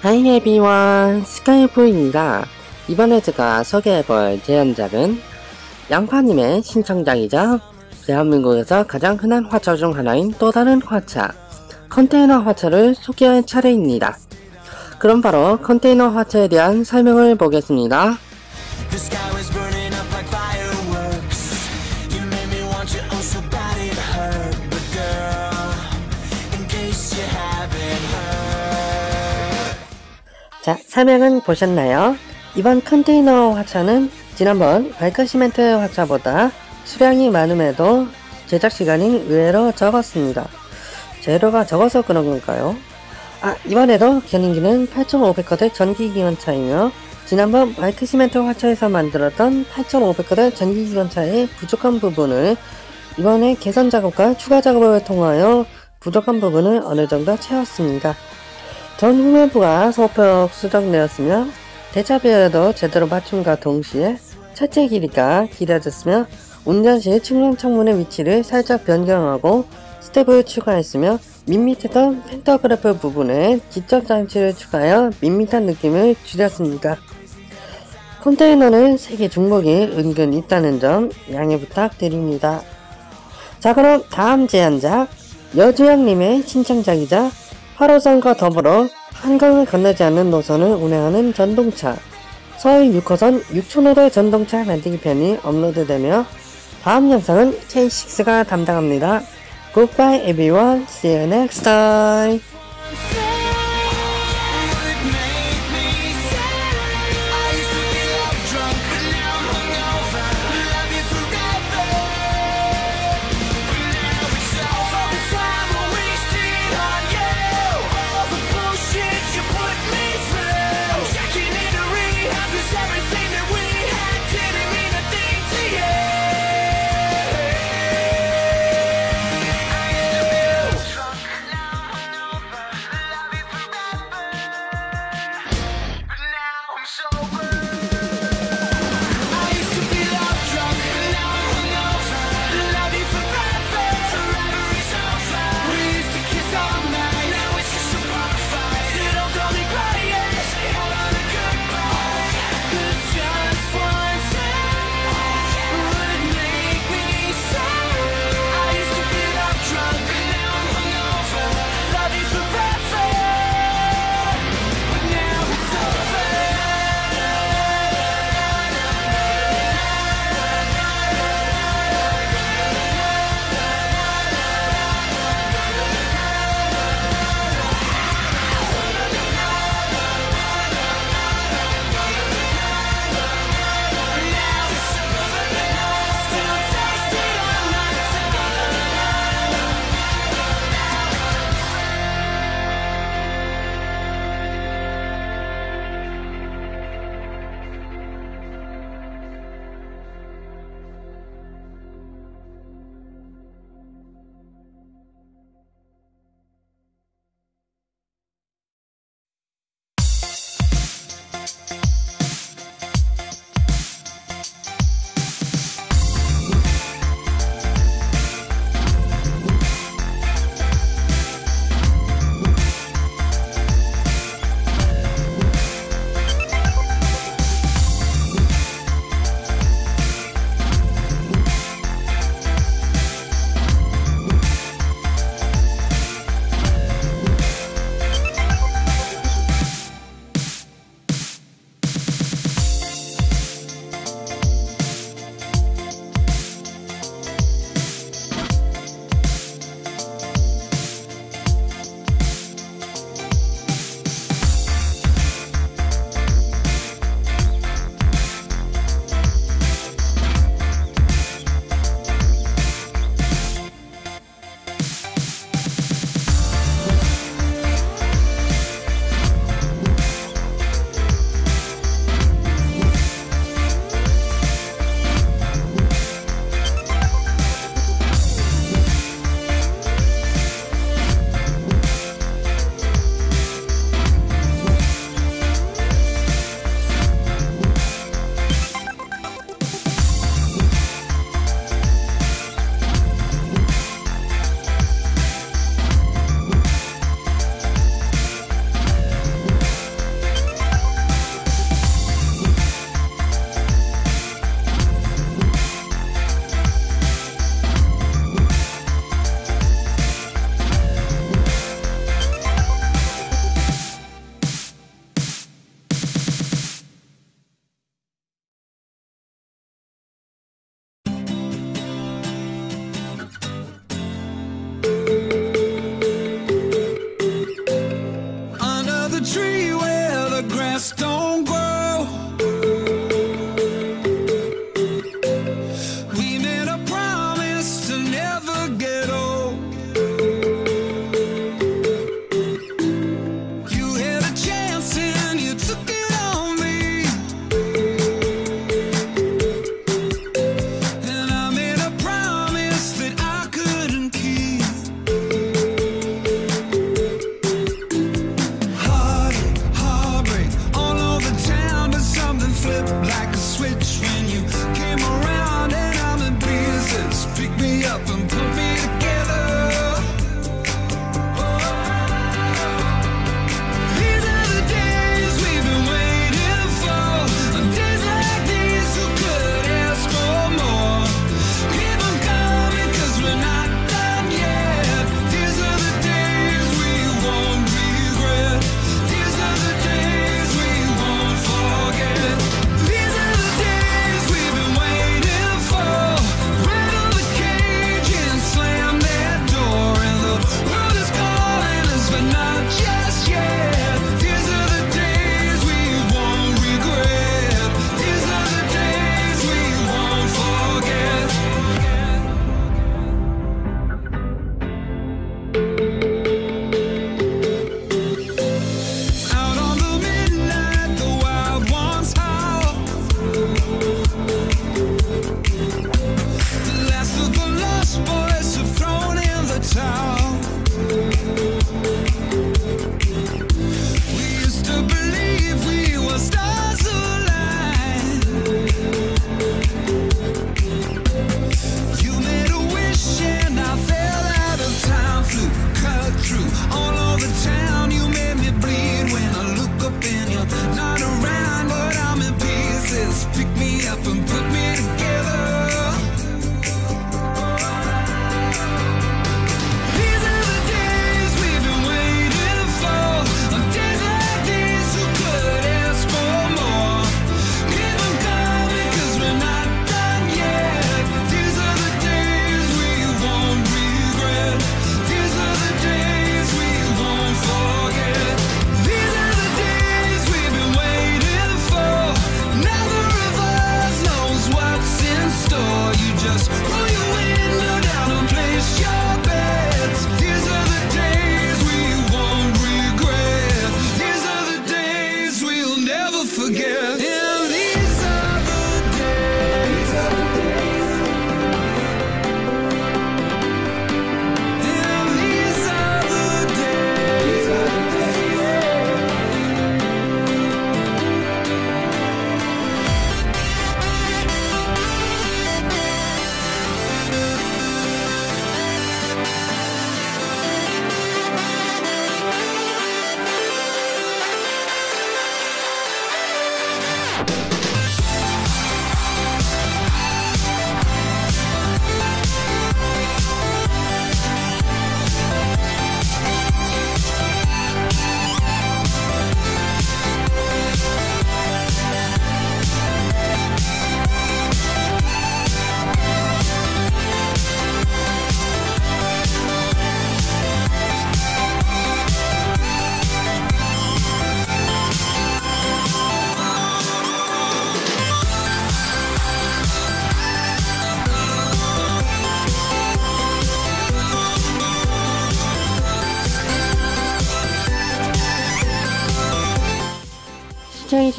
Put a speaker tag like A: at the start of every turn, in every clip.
A: 하이 에비원 스카이프입니다. 이번에 제가 소개해볼 제안작은 양파님의 신청작이자 대한민국에서 가장 흔한 화차 중 하나인 또 다른 화차 컨테이너 화차를 소개할 차례입니다. 그럼 바로 컨테이너 화차에 대한 설명을 보겠습니다.
B: Oh.
A: 자, 설명은 보셨나요? 이번 컨테이너 화차는 지난번 발크 시멘트 화차보다 수량이 많음에도 제작 시간이 의외로 적었습니다. 재료가 적어서 그런 걸까요? 아, 이번에도 견인기는 8500W 전기 기관차이며 지난번 발크 시멘트 화차에서 만들었던 8500W 전기 기관차의 부족한 부분을 이번에 개선 작업과 추가 작업을 통하여 부족한 부분을 어느 정도 채웠습니다. 전 후면부가 소폭 수정되었으며 대차배열도 제대로 맞춤과 동시에 차체 길이가 길어졌으며 운전 시 측면 창문의 위치를 살짝 변경하고 스텝을 추가했으며 밋밋했던 펜터그래프 부분에 기적 장치를 추가하여 밋밋한 느낌을 줄였습니다. 컨테이너는 색의 중복이 은근 있다는 점 양해 부탁드립니다. 자 그럼 다음 제안작 여주영님의 신청작이자 8호선과 더불어 한강을 건너지 않는 노선을 운행하는 전동차 서울 6호선 6촌호대 전동차 만들기 편이 업로드되며 다음 영상은 K6가 담당합니다. Goodbye everyone. See you next time.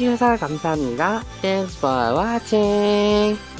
B: 시청해주셔서 감사합니다. Thanks for watching.